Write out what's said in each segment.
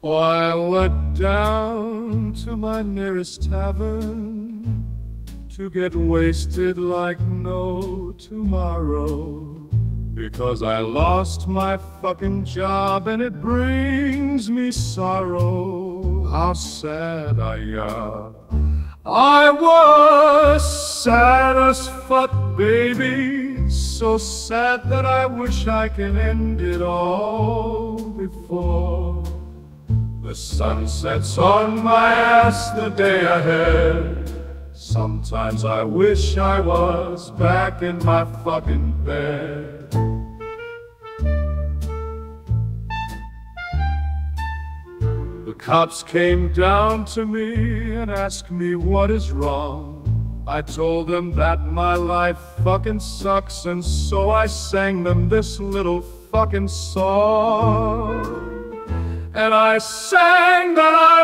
Oh, I went down to my nearest tavern to get wasted like no tomorrow. Because I lost my fucking job and it brings me sorrow. How sad I am. I was sad as fuck, baby. So sad that I wish I can end it all before the sun sets on my ass the day ahead. Sometimes I wish I was back in my fucking bed. The cops came down to me and asked me what is wrong. I told them that my life fucking sucks, and so I sang them this little fucking song. And I sang that I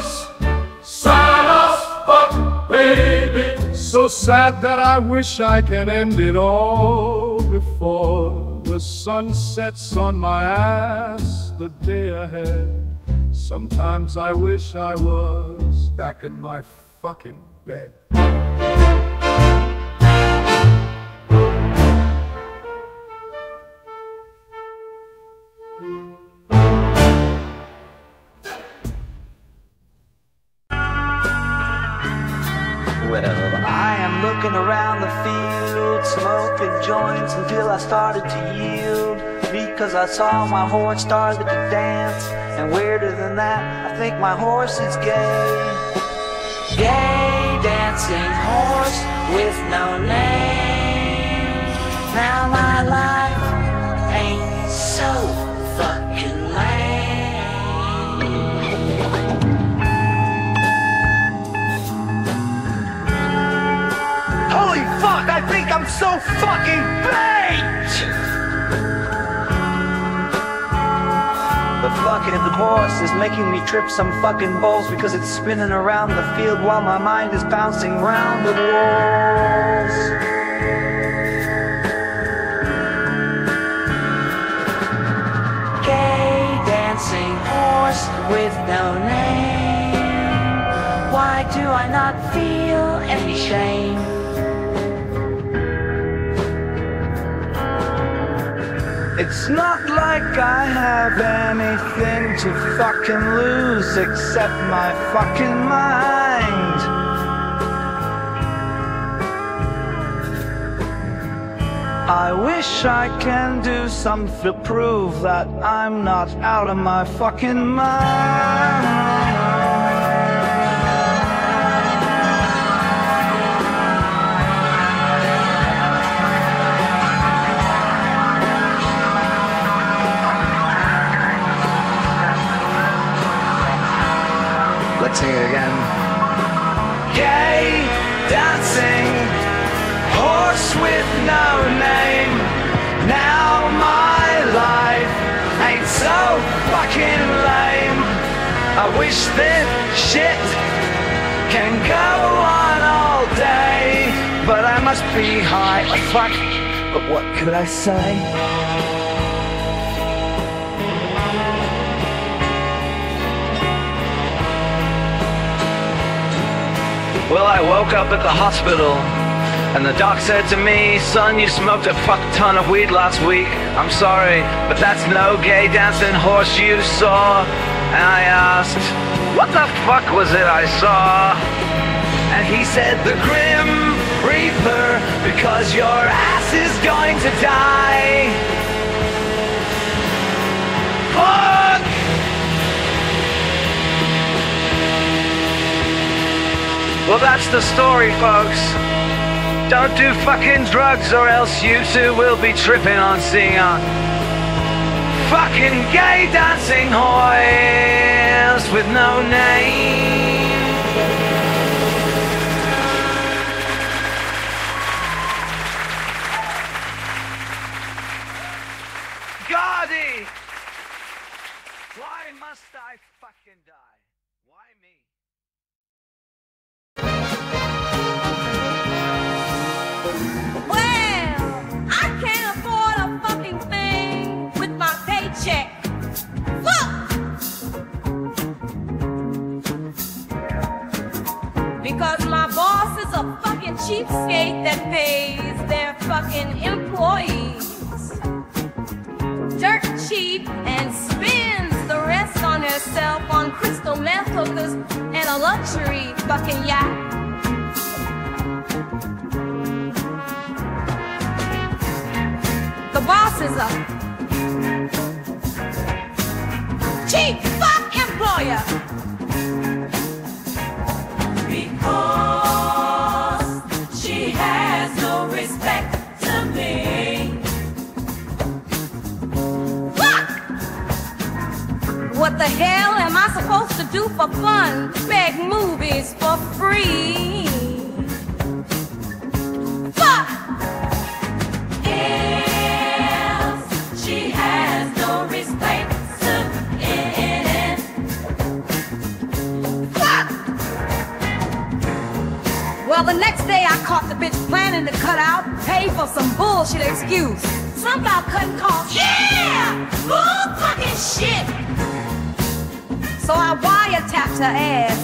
was sad fuck, baby. So sad that I wish I can end it all before the sun sets on my ass the day ahead. Sometimes I wish I was back in my fucking bed. Joints until I started to yield. Because I saw my horse started to dance, and weirder than that, I think my horse is gay. Gay dancing horse with no name. Now my life ain't so fucking baked! The fucking horse is making me trip some fucking balls because it's spinning around the field while my mind is bouncing round the walls. Gay dancing horse with no name. Why do I not It's not like I have anything to fucking lose except my fucking mind. I wish I can do something to prove that I'm not out of my fucking mind. Wish this shit can go on all day, but I must be high as fuck. But what could I say? Well, I woke up at the hospital, and the doc said to me, Son, you smoked a fuck ton of weed last week. I'm sorry, but that's no gay dancing horse you saw. And I asked, What the fuck was it I saw? And he said, The Grim Reaper, because your ass is going to die. Fuck! Well, that's the story, folks. Don't do fucking drugs or else you two will be tripping on seeing fucking gay dancing horse with no name. Colgate that pays their fucking employees. Dirt cheap and spends the rest on herself on crystal meth hookers and a luxury fucking yacht. The boss is a cheap fuck employer. Hell am I supposed to do for fun? Make movies for free. Fuck! Else she has no respect. In it. Fuck! Well, the next day I caught the bitch planning to cut out, pay for some bullshit excuse. Some about cutting costs. Yeah! Bull fucking shit! So I wiretapped her ass,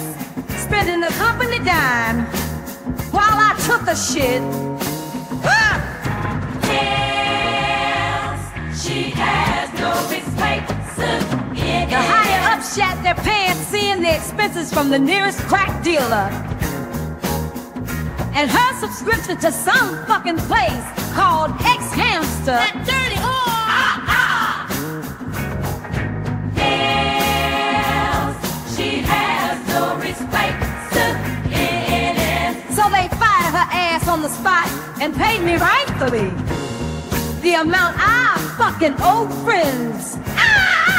spending the company dime while I took a shit. Ah! Yes, she has no respect. The higher up shat their pants seeing the expenses from the nearest crack dealer. And her subscription to some fucking place called X Hamster. On the spot and paid me rightfully the amount I fucking owe friends. Ah!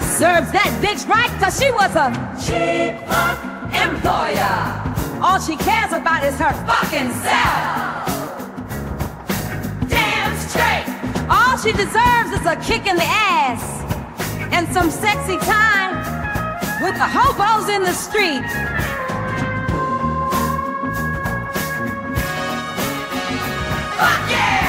Serves that bitch right cause she was a cheap fuck employer. All she cares about is her fucking self. Damn straight. All she deserves is a kick in the ass and some sexy time with the hobos in the street. Fuck yeah!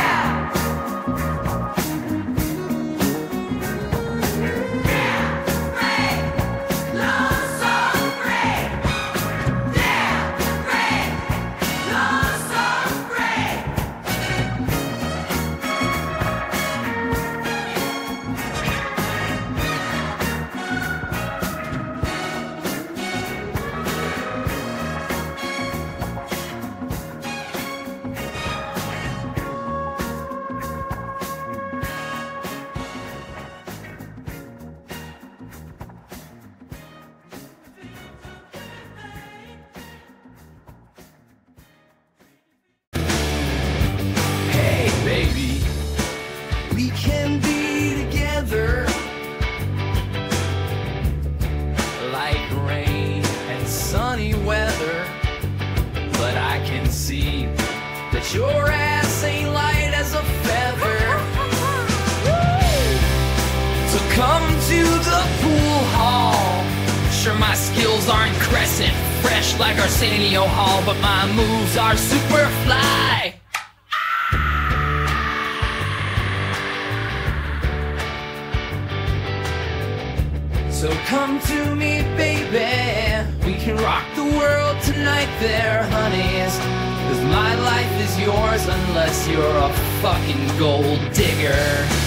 skills aren't crescent Fresh like Arsenio Hall But my moves are super fly So come to me, baby. We can rock the world tonight there, honeys Cause my life is yours unless you're a fucking gold digger.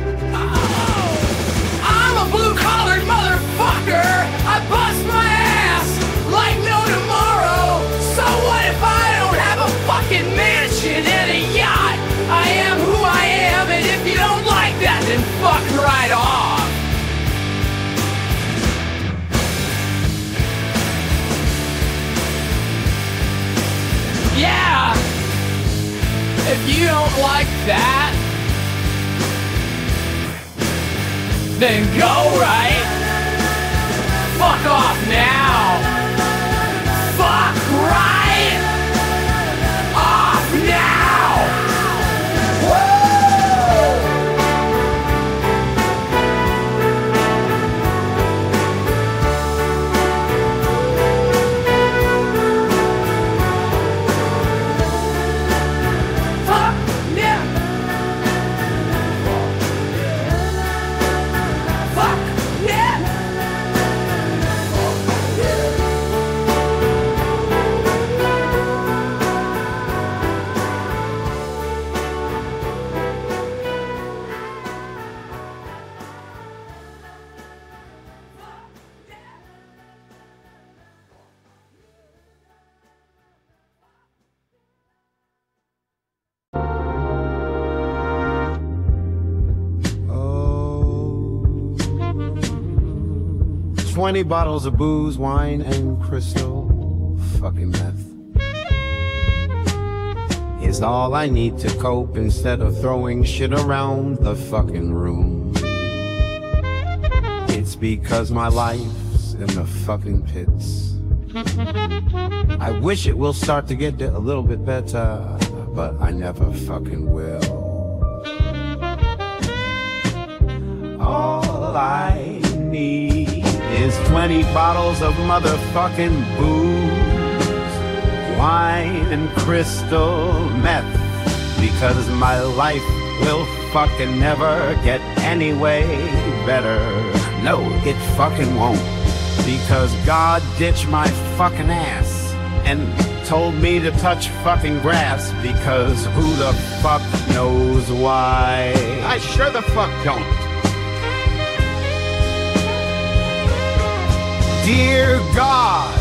Fuck right 20 bottles of booze, wine, and crystal fucking meth is all I need to cope instead of throwing shit around the fucking room. It's because my life's in the fucking pits. I wish it will start to get a little bit better, but I never fucking will. 20 bottles of motherfucking booze wine and crystal meth because my life will fucking never get any way better. No, it fucking won't because God ditched my fucking ass and told me to touch fucking grass because who the fuck knows why? I sure the fuck don't. Dear God,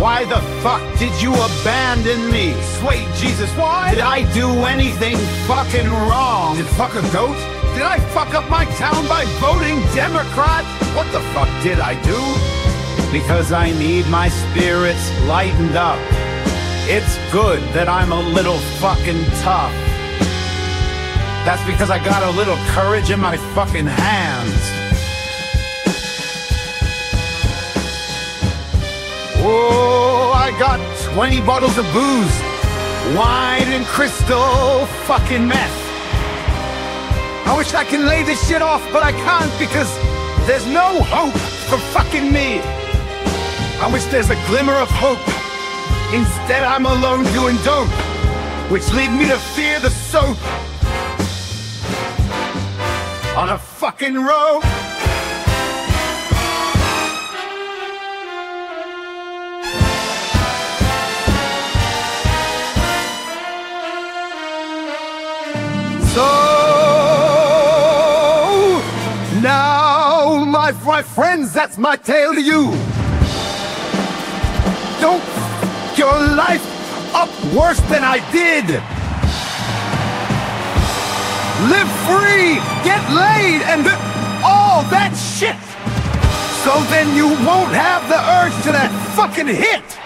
why the fuck did you abandon me? Sweet Jesus, why? Did I do anything fucking wrong? Did fuck a goat? Did I fuck up my town by voting Democrat? What the fuck did I do? Because I need my spirits lightened up. It's good that I'm a little fucking tough. That's because I got a little courage in my fucking hands. Oh, I got 20 bottles of booze, wine and crystal fucking meth. I wish I can lay this shit off, but I can't because there's no hope for fucking me. I wish there's a glimmer of hope. Instead, I'm alone doing dope, which lead me to fear the soap on a fucking rope. So now, my, my friends, that's my tale to you. Don't f your life up worse than I did. Live free, get laid, and all that shit. So then you won't have the urge to that fucking hit.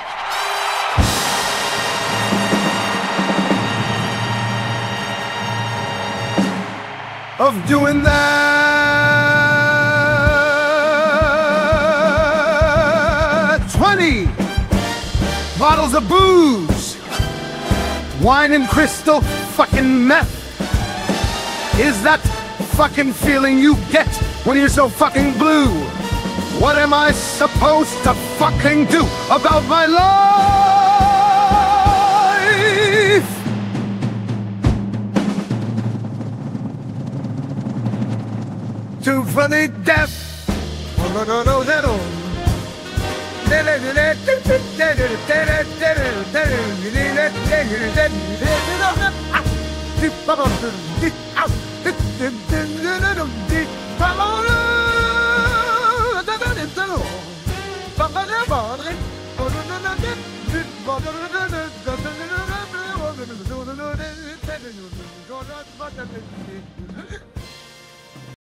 Of doing that. 20 bottles of booze, wine and crystal fucking meth. Is that fucking feeling you get when you're so fucking blue? What am I supposed to fucking do about my life? too funny deaf. Oh, no, no, no.